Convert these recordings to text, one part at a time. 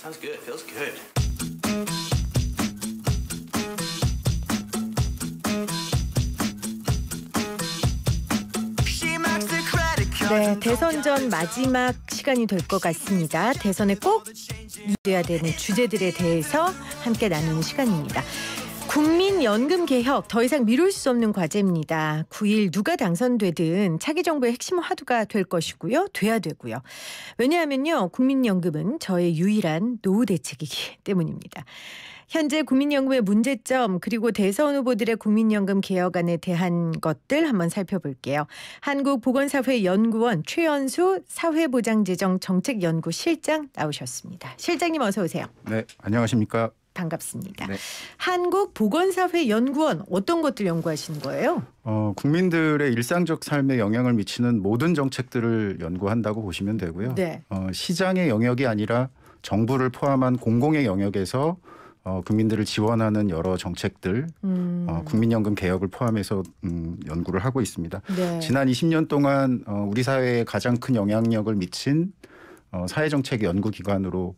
Sounds good. Feels good. 네, 대선 전 마지막 시간이 될 것 같습니다. 대선에 꼭 이뤄야 되는 주제들에 대해서 함께 나누는 시간입니다. 국민연금 개혁 더 이상 미룰 수 없는 과제입니다. 9일 누가 당선되든 차기 정부의 핵심 화두가 될 것이고요. 돼야 되고요. 왜냐하면요. 국민연금은 저의 유일한 노후 대책이기 때문입니다. 현재 국민연금의 문제점 그리고 대선 후보들의 국민연금 개혁안에 대한 것들 한번 살펴볼게요. 한국보건사회 연구원 최연수 사회보장재정 정책연구 실장 나오셨습니다. 실장님 어서 오세요. 네, 안녕하십니까? 반갑습니다. 네. 한국 보건사회 연구원 어떤 것들 연구하시는 거예요? 어, 국민들의 일상적 삶에 영향을 미치는 모든 정책들을 연구한다고 보시면 되고요. 네. 어, 시장의 영역이 아니라 정부를 포함한 공공의 영역에서 어, 국민들을 지원하는 여러 정책들, 음, 어, 국민연금 개혁을 포함해서 음, 연구를 하고 있습니다. 네. 지난 20년 동안 어, 우리 사회에 가장 큰 영향력을 미친 어, 사회정책 연구기관으로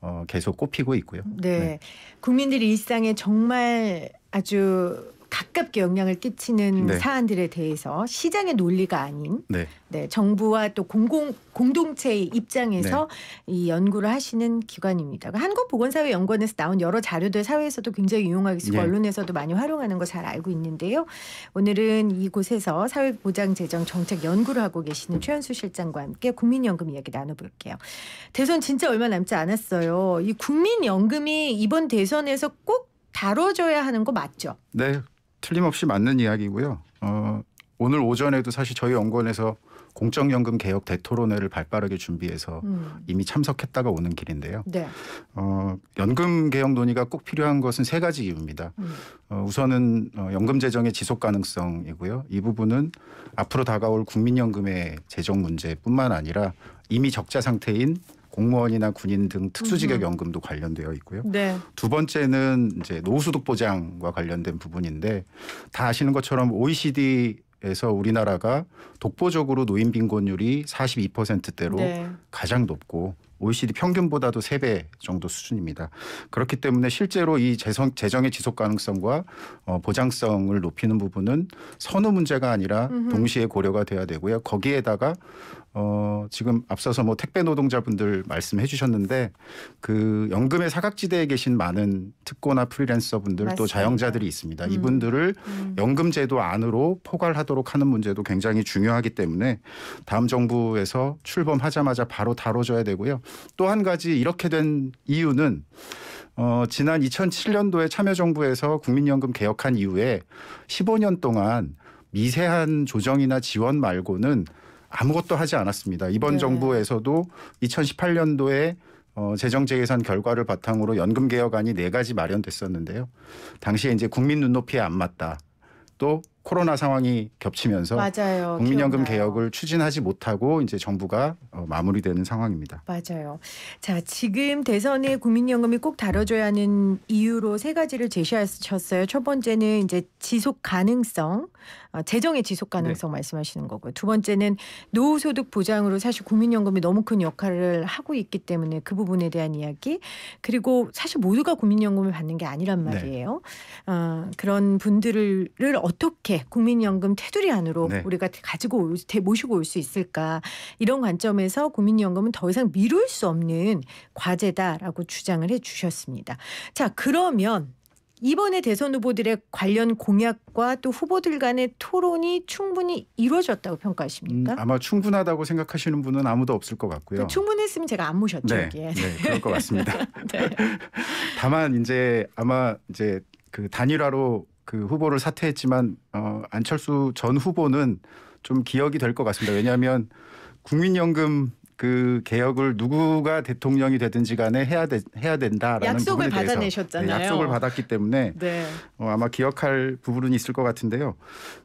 어, 계속 꼽히고 있고요. 네. 국민들 일상에 정말 아주 가깝게 영향을 끼치는 네. 사안들에 대해서 시장의 논리가 아닌 네. 네, 정부와 또 공공 공동체의 입장에서 네. 이 연구를 하시는 기관입니다. 한국보건사회연구원에서 나온 여러 자료들 사회에서도 굉장히 유용하게 쓰고 네. 언론에서도 많이 활용하는 거 잘 알고 있는데요. 오늘은 이곳에서 사회보장재정 정책 연구를 하고 계시는 최현수 실장과 함께 국민연금 이야기 나눠볼게요. 대선 진짜 얼마 남지 않았어요. 이 국민연금이 이번 대선에서 꼭 다뤄져야 하는 거 맞죠? 네, 틀림없이 맞는 이야기고요. 어, 오늘 오전에도 사실 저희 연구원에서 공적연금 개혁 대토론회를 발빠르게 준비해서 음. 이미 참석했다가 오는 길인데요. 네. 어, 연금 개혁 논의가 꼭 필요한 것은 세 가지 이유입니다. 음. 어, 우선은 어, 연금 재정의 지속 가능성이고요. 이 부분은 앞으로 다가올 국민연금의 재정 문제뿐만 아니라 이미 적자 상태인 공무원이나 군인 등 특수직역 연금도 관련되어 있고요. 네. 두 번째는 이제 노후소득 보장과 관련된 부분인데 다 아시는 것처럼 OECD에서 우리나라가 독보적으로 노인 빈곤율이 42%대로 네. 가장 높고 OECD 평균보다도 세배 정도 수준입니다. 그렇기 때문에 실제로 이 재성, 재정의 지속 가능성과 어, 보장성을 높이는 부분은 선호 문제가 아니라 음흠. 동시에 고려가 돼야 되고요. 거기에다가 어, 지금 앞서서 뭐 택배 노동자분들 말씀해 주셨는데 그 연금의 사각지대에 계신 많은 특고나 프리랜서분들 또 맞습니다. 자영자들이 있습니다. 음. 이분들을 음. 연금 제도 안으로 포괄하도록 하는 문제도 굉장히 중요하기 때문에 다음 정부에서 출범하자마자 바로 다뤄줘야 되고요. 또 한 가지 이렇게 된 이유는 어, 지난 2007년도에 참여정부에서 국민연금 개혁한 이후에 15년 동안 미세한 조정이나 지원 말고는 아무것도 하지 않았습니다. 이번 네. 정부에서도 2018년도에 어, 재정재계산 결과를 바탕으로 연금 개혁안이 네 가지 마련됐었는데요. 당시에 이제 국민 눈높이에 안 맞다. 또 코로나 상황이 겹치면서 맞아요. 국민연금 기억나요. 개혁을 추진하지 못하고 이제 정부가 어, 마무리되는 상황입니다. 맞아요. 자, 지금 대선에 국민연금이 꼭 다뤄줘야 하는 이유로 세 가지를 제시하셨어요. 첫 번째는 이제 지속 가능성, 어, 재정의 지속 가능성 말씀하시는 거고요. 두 번째는 노후 소득 보장으로 사실 국민연금이 너무 큰 역할을 하고 있기 때문에 그 부분에 대한 이야기. 그리고 사실 모두가 국민연금을 받는 게 아니란 네. 말이에요. 어, 그런 분들을 어떻게 국민연금 테두리 안으로 네. 우리가 가지고 올, 대- 모시고 올 수 있을까 이런 관점에서 국민연금은 더 이상 미룰 수 없는 과제다라고 주장을 해주셨습니다. 자 그러면 이번에 대선 후보들의 관련 공약과 또 후보들 간의 토론이 충분히 이루어졌다고 음, 평가하십니까? 아마 충분하다고 생각하시는 분은 아무도 없을 것 같고요. 충분했으면 제가 안 모셨죠 네. 네, 그럴 것 같습니다. 네. 다만 이제 아마 이제 그 단일화로 그 후보를 사퇴했지만 어, 안철수 전 후보는 좀 기억이 될 것 같습니다. 왜냐하면 국민연금 그 개혁을 누구가 대통령이 되든지 간에 해야 돼, 해야 된다라는 약속을 받아내셨잖아요. 네, 약속을 받았기 때문에 네. 어, 아마 기억할 부분은 있을 것 같은데요.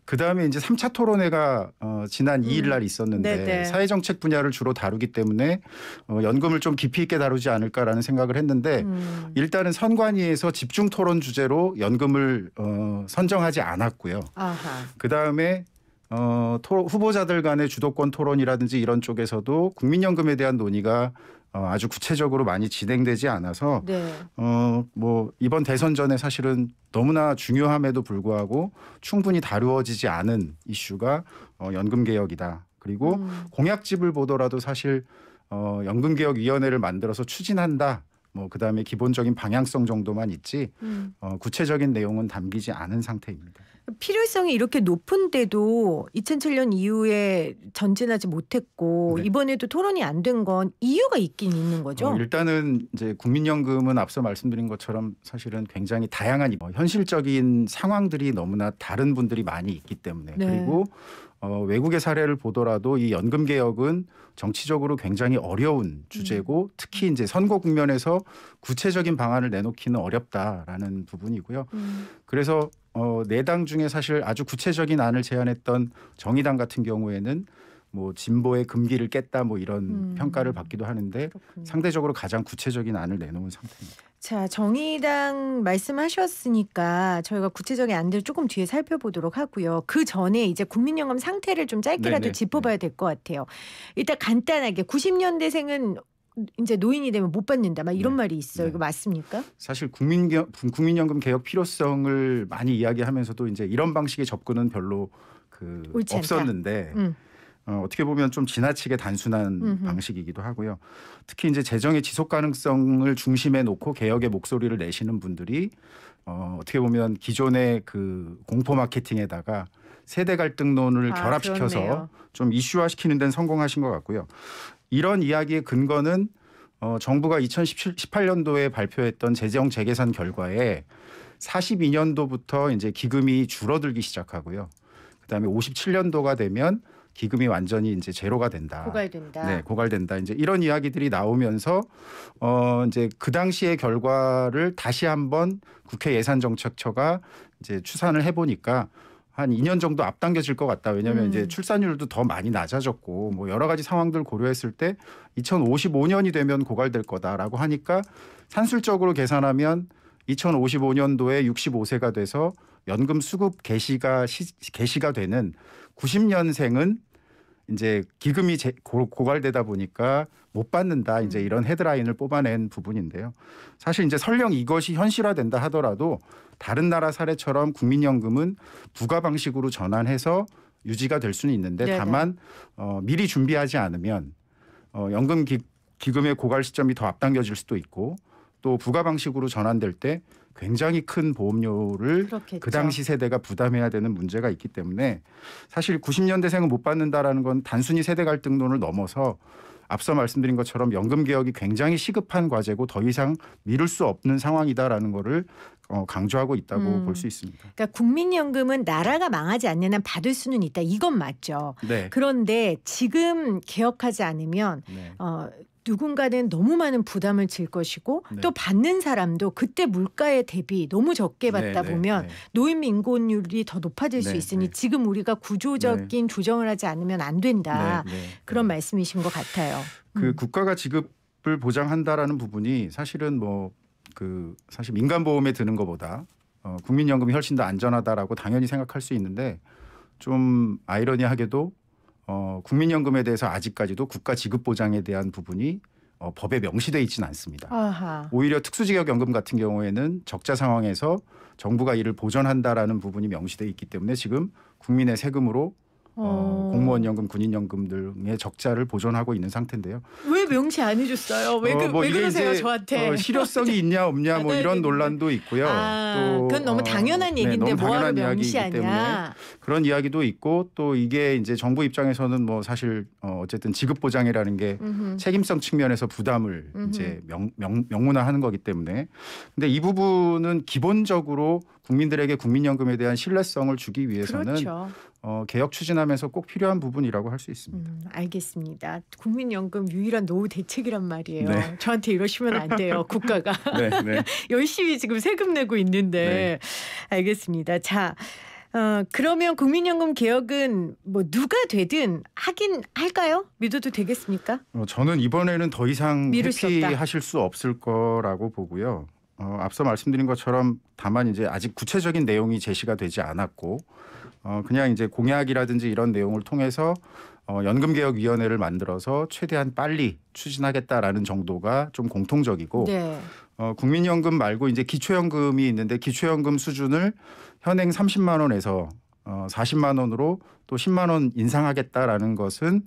그 다음에 이제 3차 토론회가 어, 지난 음. 2일 날 있었는데 네네. 사회정책 분야를 주로 다루기 때문에 어, 연금을 좀 깊이 있게 다루지 않을까라는 생각을 했는데 음. 일단은 선관위에서 집중 토론 주제로 연금을 어, 선정하지 않았고요. 그 다음에 어, 토, 후보자들 간의 주도권 토론이라든지 이런 쪽에서도 국민연금에 대한 논의가 어, 아주 구체적으로 많이 진행되지 않아서 네. 어, 뭐 이번 대선 전에 사실은 너무나 중요함에도 불구하고 충분히 다루어지지 않은 이슈가 어, 연금 개혁이다. 그리고 음. 공약집을 보더라도 사실 어, 연금 개혁 위원회를 만들어서 추진한다. 뭐 그다음에 기본적인 방향성 정도만 있지 음. 어, 구체적인 내용은 담기지 않은 상태입니다. 필요성이 이렇게 높은데도 2007년 이후에 전진하지 못했고 네. 이번에도 토론이 안 된 건 이유가 있긴 있는 거죠. 어, 일단은 이제 국민연금은 앞서 말씀드린 것처럼 사실은 굉장히 다양한 어, 현실적인 상황들이 너무나 다른 분들이 많이 있기 때문에 네. 그리고 어, 외국의 사례를 보더라도 이 연금 개혁은 정치적으로 굉장히 어려운 주제고 특히 이제 선거 국면에서 구체적인 방안을 내놓기는 어렵다라는 부분이고요. 음. 그래서 어, 네당 중에 사실 아주 구체적인 안을 제안했던 정의당 같은 경우에는 뭐 진보의 금기를 깼다 뭐 이런 음. 평가를 받기도 하는데 그렇군요. 상대적으로 가장 구체적인 안을 내놓은 상태입니다. 자, 정의당 말씀하셨으니까 저희가 구체적인 안들 조금 뒤에 살펴보도록 하고요. 그 전에 이제 국민연금 상태를 좀 짧게라도 네네. 짚어봐야 될 것 같아요. 일단 간단하게 90년대생은 이제 노인이 되면 못 받는다. 막 이런 네. 말이 있어요. 네. 이거 맞습니까? 사실 국민 국민연금 개혁 필요성을 많이 이야기하면서도 이제 이런 방식의 접근은 별로 그. 없었는데 음. 어, 어떻게 보면 좀 지나치게 단순한 음흠. 방식이기도 하고요. 특히 이제 재정의 지속 가능성을 중심에 놓고 개혁의 목소리를 내시는 분들이 어, 어떻게 보면 기존의 그 공포 마케팅에다가 세대 갈등론을 아, 결합시켜서 그렇네요. 좀 이슈화시키는 데는 성공하신 것 같고요. 이런 이야기의 근거는 어, 정부가 2018년도에 발표했던 재정 재계산 결과에 42년도부터 이제 기금이 줄어들기 시작하고요. 그다음에 57년도가 되면 기금이 완전히 이제 제로가 된다. 고갈된다. 네, 고갈된다. 이제 이런 이야기들이 나오면서 어 이제 그 당시의 결과를 다시 한번 국회 예산정책처가 이제 추산을 해 보니까 한 2년 정도 앞당겨질 것 같다. 왜냐하면 음. 이제 출산율도 더 많이 낮아졌고 뭐 여러 가지 상황들 고려했을 때 2055년이 되면 고갈될 거다라고 하니까 산술적으로 계산하면 2055년도에 65세가 돼서 연금 수급 개시가 시, 개시가 되는 90년생은 이제 기금이 제, 고, 고갈되다 보니까 못 받는다 이제 음. 이런 헤드라인을 뽑아낸 부분인데요. 사실 이제 설령 이것이 현실화된다 하더라도 다른 나라 사례처럼 국민연금은 부가 방식으로 전환해서 유지가 될 수는 있는데 네네. 다만 어, 미리 준비하지 않으면 어, 연금 기, 기금의 고갈 시점이 더 앞당겨질 수도 있고 또 부가 방식으로 전환될 때 굉장히 큰 보험료를 그렇겠죠. 그 당시 세대가 부담해야 되는 문제가 있기 때문에 사실 90년대생은 못 받는다라는 건 단순히 세대 갈등론을 넘어서 앞서 말씀드린 것처럼 연금 개혁이 굉장히 시급한 과제고 더 이상 미룰 수 없는 상황이다라는 거를 어, 강조하고 있다고 음. 볼수 있습니다. 그러니까 국민연금은 나라가 망하지 않는 한 받을 수는 있다. 이건 맞죠. 네. 그런데 지금 개혁하지 않으면 네. 어, 누군가는 너무 많은 부담을 질 것이고 네. 또 받는 사람도 그때 물가에 대비 너무 적게 받다 네, 네, 보면 네. 노인 민곤율이 더 높아질 수 네, 있으니 네. 지금 우리가 구조적인 조정을 하지 않으면 안 된다. 네, 네. 그런 말씀이신 것 같아요. 그 음. 국가가 지급을 보장한다라는 부분이 사실은 뭐 그 사실 민간 보험에 드는 것보다 어, 국민연금이 훨씬 더 안전하다라고 당연히 생각할 수 있는데 좀 아이러니하게도 어, 국민연금에 대해서 아직까지도 국가 지급 보장에 대한 부분이 어, 법에 명시돼 있지는 않습니다. 아하. 오히려 특수지역연금 같은 경우에는 적자 상황에서 정부가 이를 보전한다라는 부분이 명시돼 있기 때문에 지금 국민의 세금으로 어, 어. 공무원연금, 군인연금 등의 적자를 보존하고 있는 상태인데요. 왜 명시 안 해줬어요? 왜, 그, 어, 뭐왜 이게 그러세요 이제, 저한테? 어, 실효성이 있냐 없냐 뭐 이런. 논란도 있고요. 아, 또 그건 너무 어, 당연한 네, 얘기인데 너무 뭐하러 당연한 이야기이기 때문에 명시하냐? 그런 이야기도 있고 또 이게 이제 정부 입장에서는 뭐 사실 어, 어쨌든 지급 보장이라는 게 음흠. 책임성 측면에서 부담을 음흠. 이제 명, 명, 명문화하는 거기 때문에 근데 이 부분은 기본적으로 국민들에게 국민연금에 대한 신뢰성을 주기 위해서는 그렇죠. 어, 개혁 추진하면서 꼭 필요한 부분이라고 할 수 있습니다. 음, 알겠습니다. 국민연금 유일한 노후 대책이란 말이에요. 네. 저한테 이러시면 안 돼요. 국가가 네, 네. 열심히 지금 세금 내고 있는데 알겠습니다. 자. 어, 그러면 국민연금 개혁은 뭐 누가 되든 하긴 할까요? 믿어도 되겠습니까? 어, 저는 이번에는 더 이상 없다. 회피하실 수 없을 거라고 보고요. 어, 앞서 말씀드린 것처럼 다만 이제 아직 구체적인 내용이 제시가 되지 않았고 어, 그냥 이제 공약이라든지 이런 내용을 통해서 어, 연금개혁위원회를 만들어서 최대한 빨리 추진하겠다라는 정도가 좀 공통적이고 네. 어, 국민연금 말고 이제 기초연금이 있는데 기초연금 수준을 현행 30만 원에서 어, 40만 원으로 또 10만 원 인상하겠다라는 것은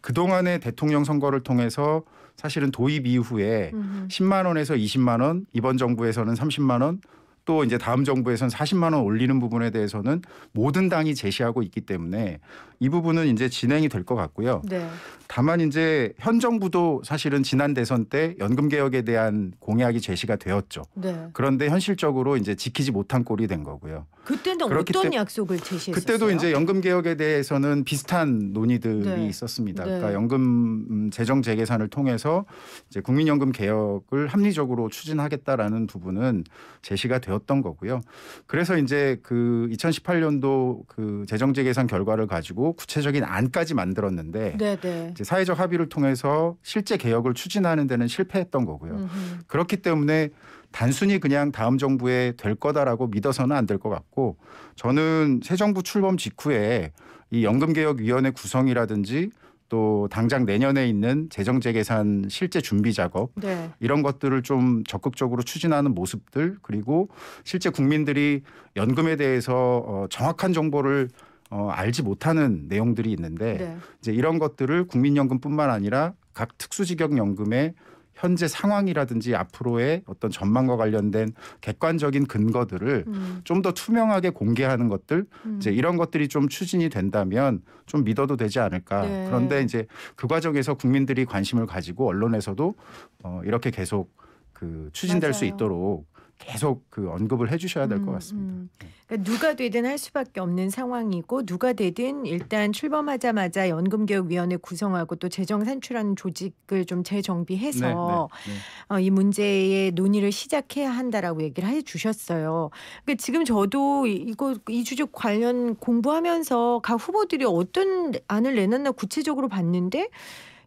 그동안의 대통령 선거를 통해서 사실은 도입 이후에 음흠. 10만 원에서 20만 원, 이번 정부에서는 30만 원, 또 이제 다음 정부에서는 40만 원 올리는 부분에 대해서는 모든 당이 제시하고 있기 때문에 이 부분은 이제 진행이 될 것 같고요. 네. 다만 이제 현 정부도 사실은 지난 대선 때 연금 개혁에 대한 공약이 제시가 되었죠. 네. 그런데 현실적으로 이제 지키지 못한 꼴이 된 거고요. 그때는 그렇기 어떤 때- 약속을 제시했었어요? 그때도 이제 연금 개혁에 대해서는 비슷한 논의들이 네. 있었습니다. 네. 그러니까 연금 음, 재정 재계산을 통해서 이제 국민연금 개혁을 합리적으로 추진하겠다라는 부분은 제시가 되었던 거고요. 그래서 이제 그 2018년도 그 재정 재계산 결과를 가지고 구체적인 안까지 만들었는데 네, 네. 이제 사회적 합의를 통해서 실제 개혁을 추진하는 데는 실패했던 거고요. 음흠. 그렇기 때문에 단순히 그냥 다음 정부에 될 거다라고 믿어서는 안 될 것 같고 저는 새 정부 출범 직후에 이 연금개혁위원회 구성이라든지 또 당장 내년에 있는 재정재계산 실제 준비 작업 네. 이런 것들을 좀 적극적으로 추진하는 모습들 그리고 실제 국민들이 연금에 대해서 어, 정확한 정보를 어, 알지 못하는 내용들이 있는데 네. 이제 이런 것들을 국민연금뿐만 아니라 각 특수직역연금의 현재 상황이라든지 앞으로의 어떤 전망과 관련된 객관적인 근거들을 음. 좀더 투명하게 공개하는 것들 음. 이제 이런 것들이 좀 추진이 된다면 좀 믿어도 되지 않을까 네. 그런데 이제 그 과정에서 국민들이 관심을 가지고 언론에서도 어, 이렇게 계속 그 추진될 수 맞아요. 있도록 계속 그 언급을 해주셔야 될것 음, 같습니다. 음. 그러니까 누가 되든 할 수밖에 없는 상황이고 누가 되든 일단 출범하자마자 연금개혁위원회 구성하고 또 재정 산출하는 조직을 좀 재정비해서 네, 네. 어, 이 문제의 논의를 시작해야 한다라고 얘기를 해주셨어요. 그러니까 지금 저도 이- 이거 이 주제 관련 공부하면서 각 후보들이 어떤 안을 내놨나 구체적으로 봤는데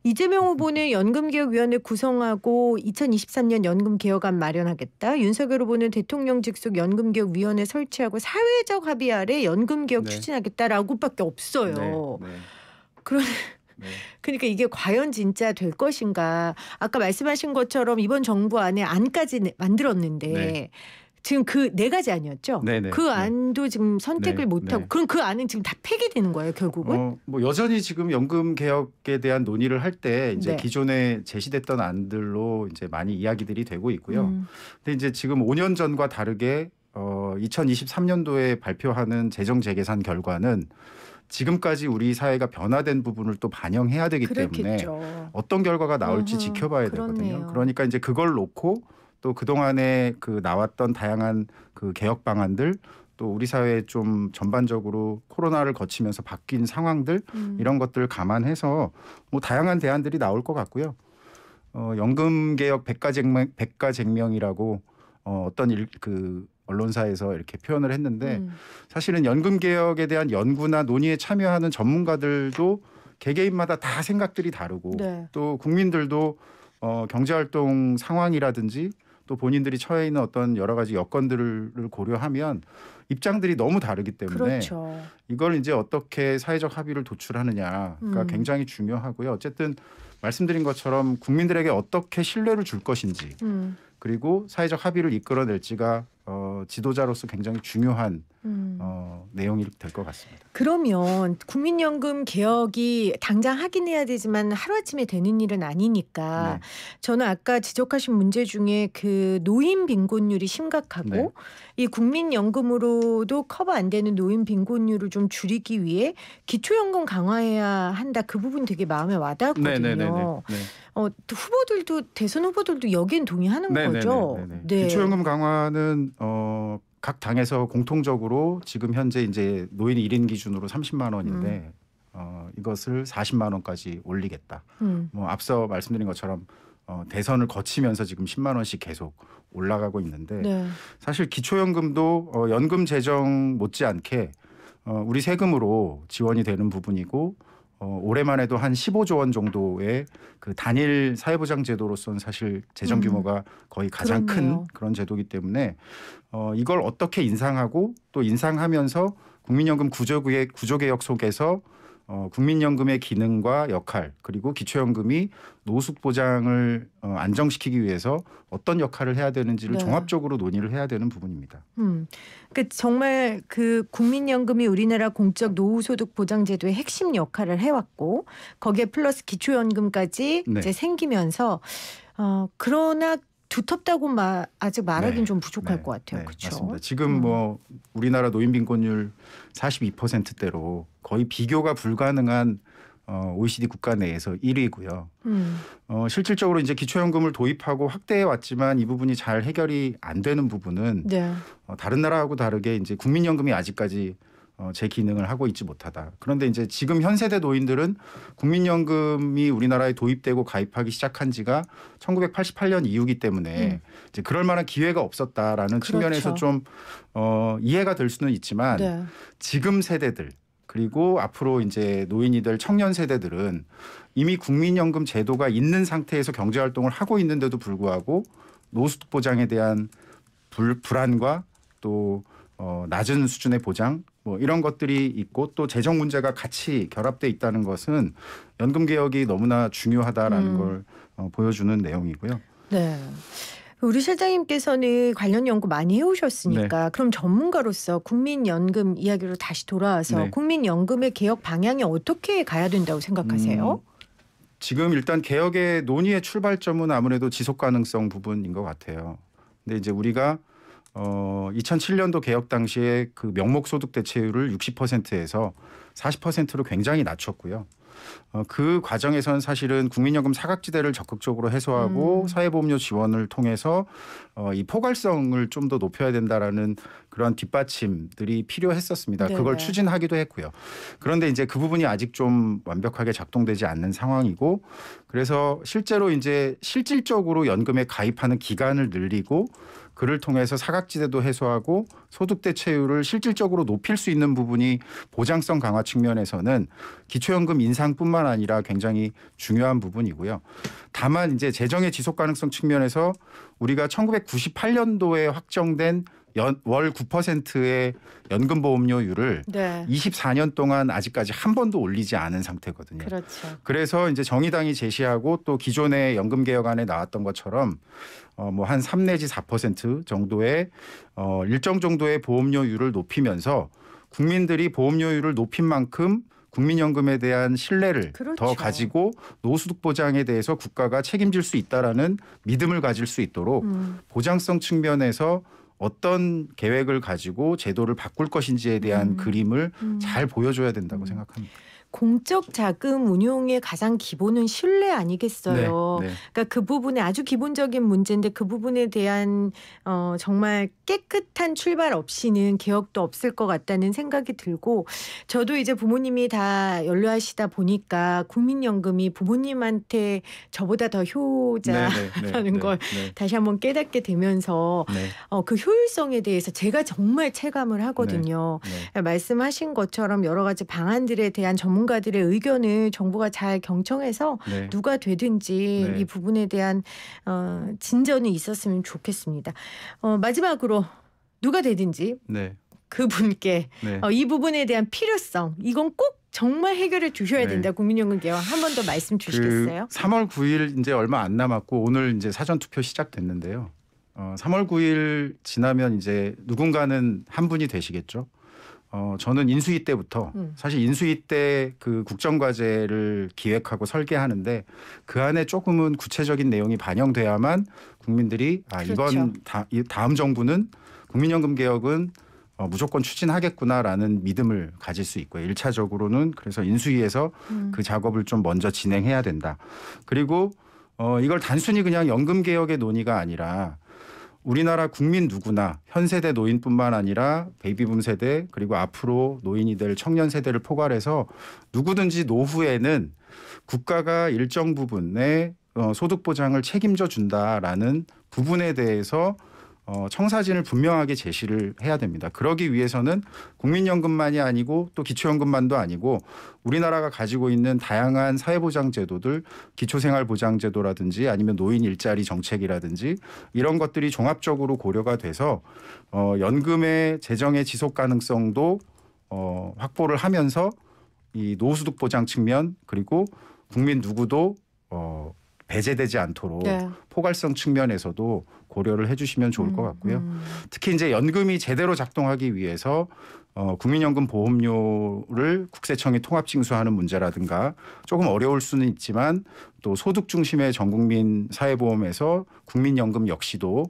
이재명 후보는 연금개혁위원회 구성하고 2023년 연금개혁안 마련하겠다. 윤석열 후보는 대통령 직속 연금개혁위원회 설치하고 사회적 합의 아래 연금개혁 네. 추진하겠다라고밖에 없어요. 네, 네. 그런 네. 그러니까 이게 과연 진짜 될 것인가? 아까 말씀하신 것처럼 이번 정부 안에 안까지 내- 만들었는데 네. 지금 그 네 가지 아니었죠? 네, 네, 그 네. 안도 지금 선택을 네, 못 하고 네. 그럼 그 안은 지금 다 폐기되는 거예요, 결국은? 어, 뭐 여전히 지금 연금 개혁에 대한 논의를 할 때 이제 네. 기존에 제시됐던 안들로 이제 많이 이야기들이 되고 있고요. 음, 근데 이제 지금 5년 전과 다르게 어 2023년도에 발표하는 재정 재계산 결과는 지금까지 우리 사회가 변화된 부분을 또 반영해야 되기 때문에 그렇겠죠. 어떤 결과가 나올지 어허, 지켜봐야 그렇네요. 되거든요. 그러니까 이제 그걸 놓고 또 그동안에 그 나왔던 다양한 그 개혁 방안들 또 우리 사회에 좀 전반적으로 코로나를 거치면서 바뀐 상황들 음, 이런 것들을 감안해서 뭐 다양한 대안들이 나올 것 같고요. 어, 연금 개혁 백가쟁명 백가쟁명이라고 어, 어떤 일, 그 언론사에서 이렇게 표현을 했는데 음, 사실은 연금 개혁에 대한 연구나 논의에 참여하는 전문가들도 개개인마다 다 생각들이 다르고 네. 또 국민들도 어, 경제활동 상황이라든지 또 본인들이 처해 있는 어떤 여러 가지 여건들을 고려하면 입장들이 너무 다르기 때문에 그렇죠. 이걸 이제 어떻게 사회적 합의를 도출하느냐가 음. 굉장히 중요하고요. 어쨌든 말씀드린 것처럼 국민들에게 어떻게 신뢰를 줄 것인지 음, 그리고 사회적 합의를 이끌어낼지가 어, 지도자로서 굉장히 중요한 음. 어, 내용이 될 것 같습니다. 그러면 국민연금 개혁이 당장 하긴 해야 되지만 하루아침에 되는 일은 아니니까 네. 저는 아까 지적하신 문제 중에 그 노인 빈곤율이 심각하고 네. 이 국민연금으로도 커버 안 되는 노인 빈곤율을 좀 줄이기 위해 기초연금 강화해야 한다. 그 부분 되게 마음에 와닿거든요. 네네네네. 네. 어, 또 후보들도 대선 후보들도 여기엔 동의하는 거죠. 네네네네. 네. 기초연금 강화는 어, 각 당에서 공통적으로 지금 현재 이제 노인 1인 기준으로 30만 원인데 음. 어, 이것을 40만 원까지 올리겠다. 음, 뭐 앞서 말씀드린 것처럼 어, 대선을 거치면서 지금 10만 원씩 계속 올라가고 있는데 네. 사실 기초연금도 어, 연금 재정 못지않게 어, 우리 세금으로 지원이 되는 부분이고 어, 올해만 해도 한 15조 원 정도의 그 단일 사회보장 제도로서는 사실 재정 음. 규모가 거의 가장 그렇네요. 큰 그런 제도이기 때문에 어, 이걸 어떻게 인상하고 또 인상하면서 국민연금 구조개혁 구조개혁 속에서 어, 국민연금의 기능과 역할 그리고 기초연금이 노숙 보장을 어, 안정시키기 위해서 어떤 역할을 해야 되는지를 네. 종합적으로 논의를 해야 되는 부분입니다. 음, 그 정말 그 국민연금이 우리나라 공적 노후소득 보장제도의 핵심 역할을 해왔고 거기에 플러스 기초연금까지 네. 이제 생기면서 어 그러나 두텁다고 마, 아직 말하기는 네. 좀 부족할 네, 것 같아요. 네, 그렇죠? 맞습니다. 지금 뭐 우리나라 노인 빈곤율 42%대로 거의 비교가 불가능한 어, OECD 국가 내에서 1위고요. 음, 어, 실질적으로 이제 기초연금을 도입하고 확대해 왔지만 이 부분이 잘 해결이 안 되는 부분은 네. 어, 다른 나라하고 다르게 이제 국민연금이 아직까지 어, 제 기능을 하고 있지 못하다. 그런데 이제 지금 현 세대 노인들은 국민연금이 우리나라에 도입되고 가입하기 시작한 지가 1988년 이후기 때문에 음. 이제 그럴 만한 기회가 없었다라는 그렇죠. 측면에서 좀 어, 이해가 될 수는 있지만 네. 지금 세대들 그리고 앞으로 이제 노인이 될 청년 세대들은 이미 국민연금 제도가 있는 상태에서 경제 활동을 하고 있는데도 불구하고 노숙 보장에 대한 불, 불안과 또 어, 낮은 수준의 보장 뭐 이런 것들이 있고 또 재정 문제가 같이 결합돼 있다는 것은 연금 개혁이 너무나 중요하다라는 음. 걸 어, 보여주는 내용이고요. 네. 우리 실장님께서는 관련 연구 많이 해오셨으니까 그럼 전문가로서 국민연금 이야기로 다시 돌아와서 네. 국민연금의 개혁 방향이 어떻게 가야 된다고 생각하세요? 음, 지금 일단 개혁의 논의의 출발점은 아무래도 지속 가능성 부분인 것 같아요. 근데 이제 우리가 어 2007년도 개혁 당시에 그 명목 소득 대체율을 60%에서 40%로 굉장히 낮췄고요. 어, 그 과정에서는 사실은 국민연금 사각지대를 적극적으로 해소하고 음. 사회보험료 지원을 통해서 어, 이 포괄성을 좀 더 높여야 된다라는 그런 뒷받침들이 필요했었습니다. 네네. 그걸 추진하기도 했고요. 그런데 이제 그 부분이 아직 좀 완벽하게 작동되지 않는 상황이고 그래서 실제로 이제 실질적으로 연금에 가입하는 기간을 늘리고 그를 통해서 사각지대도 해소하고 소득 대체율을 실질적으로 높일 수 있는 부분이 보장성 강화 측면에서는 기초연금 인상뿐만 아니라 굉장히 중요한 부분이고요. 다만 이제 재정의 지속 가능성 측면에서 우리가 1998년도에 확정된 연, 월 9%의 연금 보험료율을 네. 24년 동안 아직까지 한 번도 올리지 않은 상태거든요. 그렇죠. 그래서 이제 정의당이 제시하고 또 기존의 연금 개혁안에 나왔던 것처럼 어 뭐 한 3 내지 4% 정도의 어 일정 정도의 보험료율을 높이면서 국민들이 보험료율을 높인 만큼 국민연금에 대한 신뢰를 그렇죠. 더 가지고 노후소득 보장에 대해서 국가가 책임질 수 있다라는 믿음을 가질 수 있도록 음. 보장성 측면에서 어떤 계획을 가지고 제도를 바꿀 것인지에 대한 음. 그림을 음. 잘 보여줘야 된다고 음. 생각합니다. 공적 자금 운용의 가장 기본은 신뢰 아니겠어요. 네, 네. 그러니까 그 부분에 아주 기본적인 문제인데 그 부분에 대한 어, 정말 깨끗한 출발 없이는 개혁도 없을 것 같다는 생각이 들고 저도 이제 부모님이 다 연로하시다 보니까 국민연금이 부모님한테 저보다 더 효자라는 걸 네, 다시 한번 깨닫게 되면서 네, 어, 그 효율성에 대해서 제가 정말 체감을 하거든요. 네. 말씀하신 것처럼 여러 가지 방안들에 대한 전문 가들의 의견을 정부가 잘 경청해서 네. 누가 되든지 네. 이 부분에 대한 어, 진전이 있었으면 좋겠습니다. 어, 마지막으로 누가 되든지 네, 그분께 네. 어, 이 부분에 대한 필요성 이건 꼭 정말 해결해 주셔야 네. 된다. 국민연금 개혁 한 번 더 말씀 주시겠어요? 그 3월 9일 이제 얼마 안 남았고 오늘 이제 사전 투표 시작됐는데요. 어, 3월 9일 지나면 이제 누군가는 한 분이 되시겠죠. 어, 저는 인수위 때부터 음. 사실 인수위 때 그 국정과제를 기획하고 설계하는데 그 안에 조금은 구체적인 내용이 반영돼야만 국민들이 아 그렇죠. 이번 다, 이 다음 정부는 국민연금 개혁은 어, 무조건 추진하겠구나라는 믿음을 가질 수 있고요. 일차적으로는 그래서 인수위에서 음. 그 작업을 좀 먼저 진행해야 된다. 그리고 어, 이걸 단순히 그냥 연금 개혁의 논의가 아니라 우리나라 국민 누구나 현 세대 노인뿐만 아니라 베이비붐 세대 그리고 앞으로 노인이 될 청년 세대를 포괄해서 누구든지 노후에는 국가가 일정 부분의 어, 소득 보장을 책임져 준다라는 부분에 대해서 어, 청사진을 분명하게 제시를 해야 됩니다. 그러기 위해서는 국민연금만이 아니고 또 기초연금만도 아니고 우리나라가 가지고 있는 다양한 사회보장 제도들 기초생활보장 제도라든지 아니면 노인 일자리 정책이라든지 이런 것들이 종합적으로 고려가 돼서 어, 연금의 재정의 지속 가능성도 어, 확보를 하면서 이 노후소득 보장 측면 그리고 국민 누구도 어, 배제되지 않도록 네. 포괄성 측면에서도 고려를 해주시면 좋을 것 같고요. 음. 특히 이제 연금이 제대로 작동하기 위해서 어, 국민연금 보험료를 국세청이 통합 징수하는 문제라든가 조금 어려울 수는 있지만 또 소득 중심의 전국민 사회보험에서 국민연금 역시도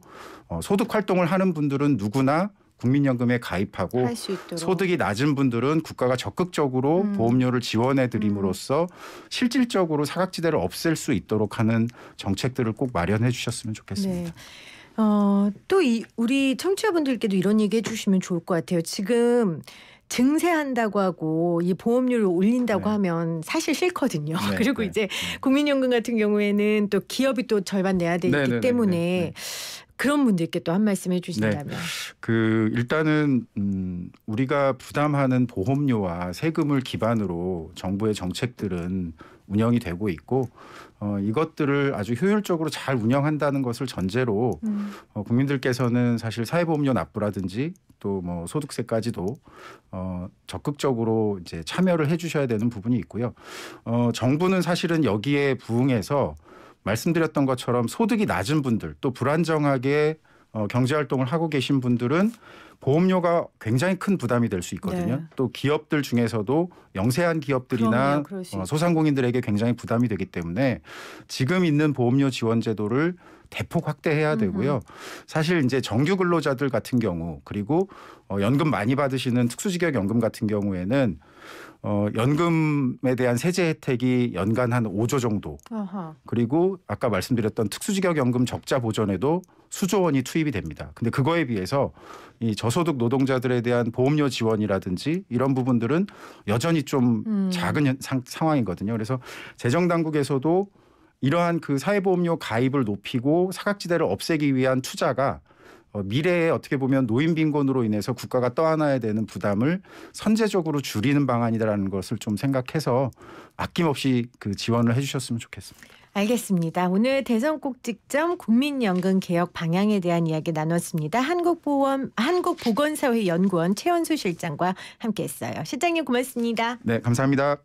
어, 소득 활동을 하는 분들은 누구나 국민연금에 가입하고. 소득이 낮은 분들은 국가가 적극적으로 음. 보험료를 지원해 드림으로써 실질적으로 사각지대를 없앨 수 있도록 하는 정책들을 꼭 마련해 주셨으면 좋겠습니다. 네. 어, 또 이 우리 청취자분들께도 이런 얘기 해주시면 좋을 것 같아요. 지금 증세한다고 하고 이 보험료를 올린다고 네. 하면 사실 싫거든요. 네, 그리고 네, 이제 네. 국민연금 같은 경우에는 또 기업이 또 절반 내야 되기 네, 네, 네, 때문에. 그런 분들께 또 한 말씀 해주신다면. 그 일단은 음, 우리가 부담하는 보험료와 세금을 기반으로 정부의 정책들은 운영이 되고 있고 어, 이것들을 아주 효율적으로 잘 운영한다는 것을 전제로 음. 어, 국민들께서는 사실 사회보험료 납부라든지 또 뭐 소득세까지도 어, 적극적으로 이제 참여를 해주셔야 되는 부분이 있고요. 어, 정부는 사실은 여기에 부응해서 말씀드렸던 것처럼 소득이 낮은 분들 또 불안정하게 어, 경제 활동을 하고 계신 분들은 보험료가 굉장히 큰 부담이 될 수 있거든요. 네. 또 기업들 중에서도 영세한 기업들이나 그럼요, 어. 소상공인들에게 굉장히 부담이 되기 때문에 지금 있는 보험료 지원 제도를 대폭 확대해야 되고요. 사실 이제 정규 근로자들 같은 경우 그리고 어, 연금 많이 받으시는 특수직역 연금 같은 경우에는 어, 연금에 대한 세제 혜택이 연간 한 5조 정도 아하. 그리고 아까 말씀드렸던 특수직역연금 적자 보전에도 수조 원이 투입이 됩니다. 근데 그거에 비해서 이 저소득 노동자들에 대한 보험료 지원이라든지 이런 부분들은 여전히 좀 음. 작은 현- 상, 상황이거든요. 그래서 재정 당국에서도 이러한 그 사회보험료 가입을 높이고 사각지대를 없애기 위한 투자가 어, 미래에 어떻게 보면 노인 빈곤으로 인해서 국가가 떠안아야 되는 부담을 선제적으로 줄이는 방안이라는 것을 좀 생각해서 아낌없이 그 지원을 해주셨으면 좋겠습니다. 알겠습니다. 오늘 대선 꼭지점 국민연금 개혁 방향에 대한 이야기 나눴습니다. 한국보험 한국보건사회 연구원 최원수 실장과 함께했어요. 실장님 고맙습니다. 네, 감사합니다.